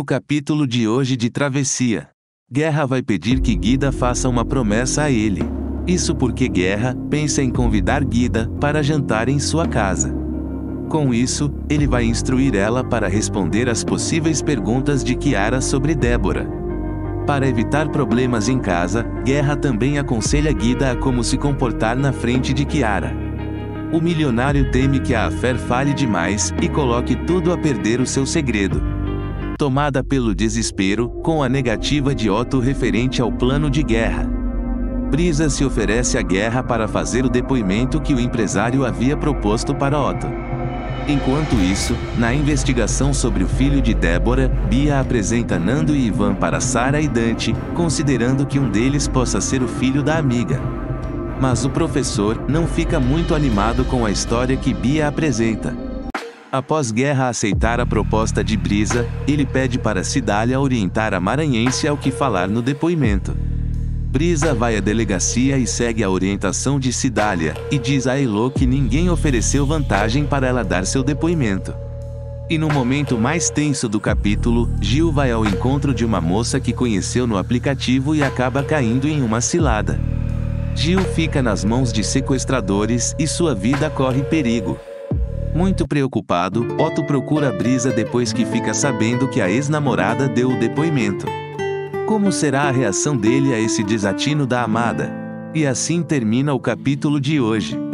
No capítulo de hoje de Travessia, Guerra vai pedir que Guida faça uma promessa a ele. Isso porque Guerra pensa em convidar Guida para jantar em sua casa. Com isso, ele vai instruir ela para responder às possíveis perguntas de Kiara sobre Débora. Para evitar problemas em casa, Guerra também aconselha Guida a como se comportar na frente de Kiara. O milionário teme que a Afer fale demais e coloque tudo a perder o seu segredo. Tomada pelo desespero, com a negativa de Otto referente ao plano de guerra. Brisa se oferece à guerra para fazer o depoimento que o empresário havia proposto para Otto. Enquanto isso, na investigação sobre o filho de Débora, Bia apresenta Nando e Ivan para Sara e Dante, considerando que um deles possa ser o filho da amiga. Mas o professor não fica muito animado com a história que Bia apresenta. Após Guerra aceitar a proposta de Brisa, ele pede para Cidália orientar a maranhense ao que falar no depoimento. Brisa vai à delegacia e segue a orientação de Cidália, e diz a Elo que ninguém ofereceu vantagem para ela dar seu depoimento. E no momento mais tenso do capítulo, Gil vai ao encontro de uma moça que conheceu no aplicativo e acaba caindo em uma cilada. Gil fica nas mãos de sequestradores e sua vida corre perigo. Muito preocupado, Otto procura Brisa depois que fica sabendo que a ex-namorada deu o depoimento. Como será a reação dele a esse desatino da amada? E assim termina o capítulo de hoje.